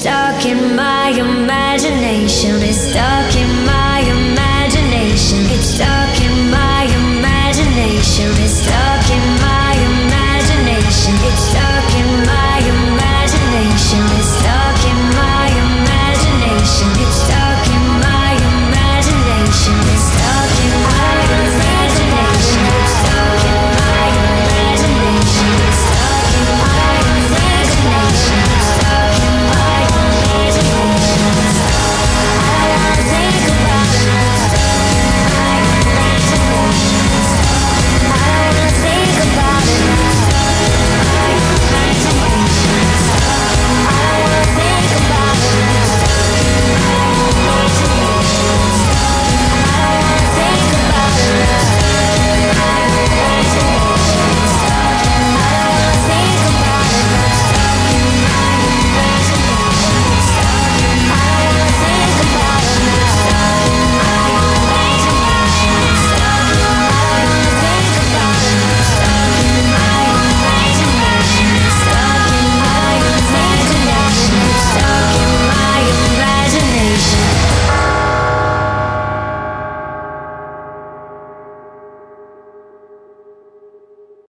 stuck in my imagination. It's stuck in